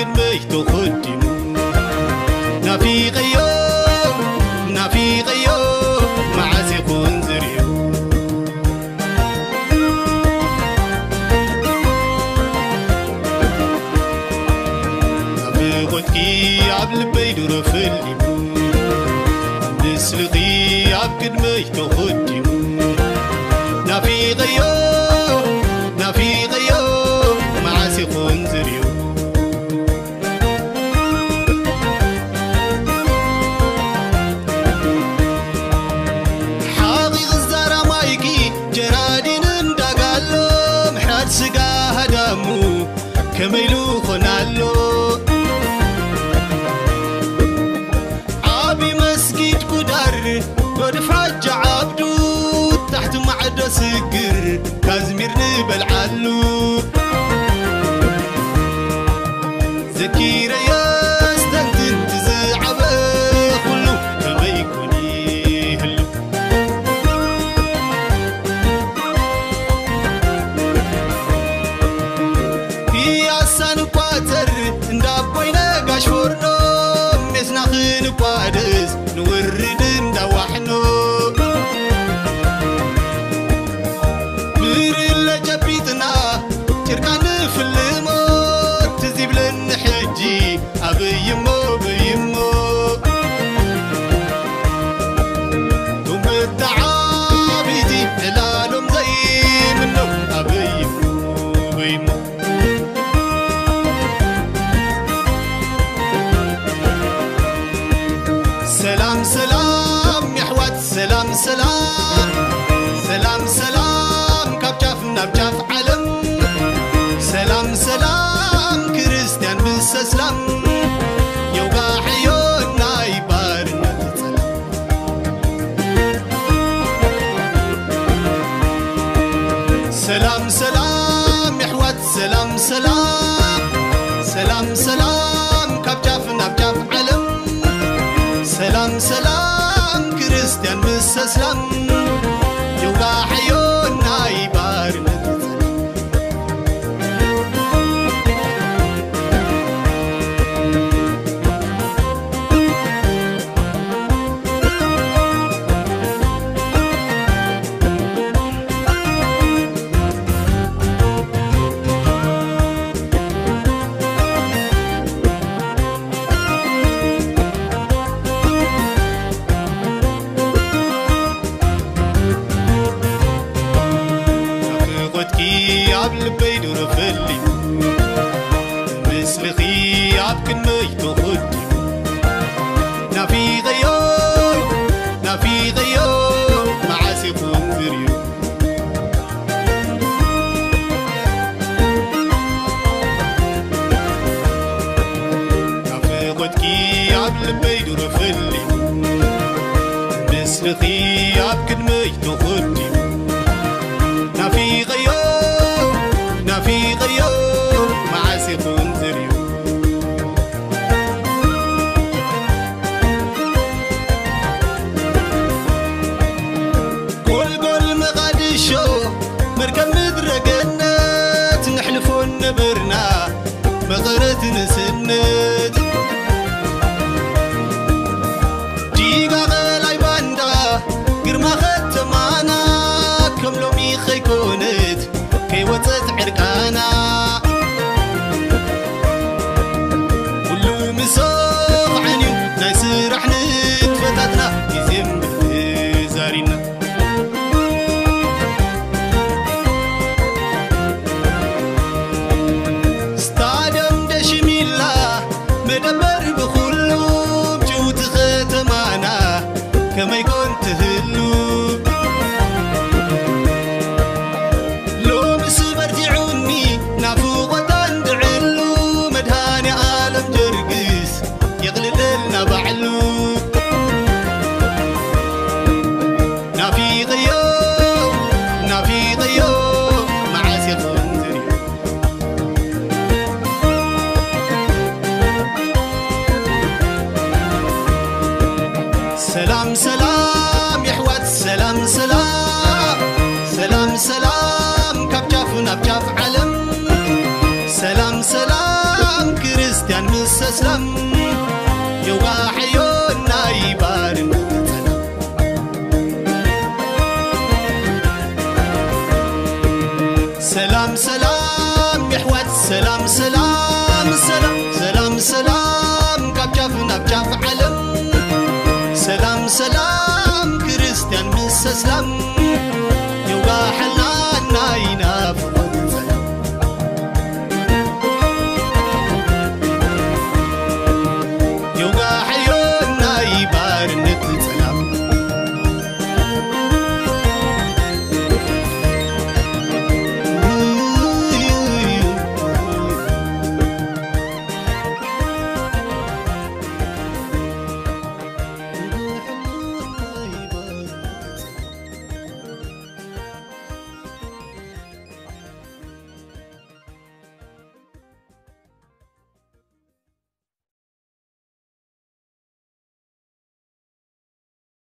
لكن مش تخدم نفي غيوم نفي غيوم معاسي خنزري نفي غدكي عبل بيدر في اللي نسلقي عبكن مش تخدم كمي لو خنالو عابي مسجد كدار ودفرج عبدو تحت معدة سكر كازمير نبل علو. ክንቋደስ ንውርድ እንዳዋሕኖ ብርለ ጨቢጥና ጭርቃ ንፍልሞ ትዝ ይብለኒ ሕጂ ኣብይሞ ብይሞ ትምህርቲ ዓቢቲ ዕላሎም ዘይምኖ ኣብይሞ ብይሞ سلام سلام سلام كاب جاف ناب جاف عالم سلام سلام كريستيان Christian Müssers Land. Bis at ken mei وتتعرقانا سلام يحوت سلام سلام. سلام سلام. كاب جاف ناب جاف علم. سلام سلام. كريستيان مس اسلام